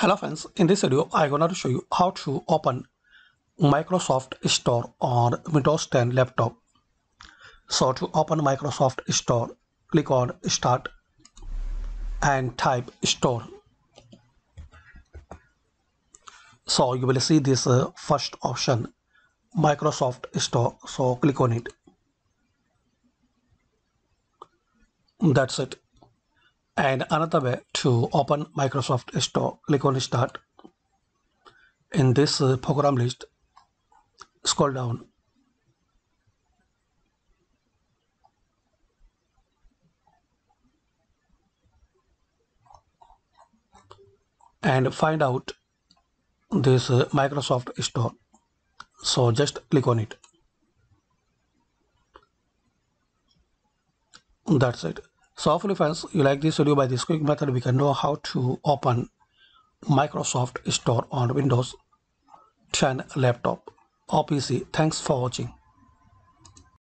Hello friends, in this video I'm going to show you how to open Microsoft Store on Windows 10 laptop. So to open Microsoft Store, click on Start and type Store. So you will see this uh, first option, Microsoft Store. So click on it. That's it. And another way to open Microsoft Store, click on Start. In this uh, program list, scroll down. And find out this uh, Microsoft Store. So just click on it. That's it. So hopefully friends, you like this video by this quick method we can know how to open Microsoft Store on Windows 10 laptop or PC. Thanks for watching.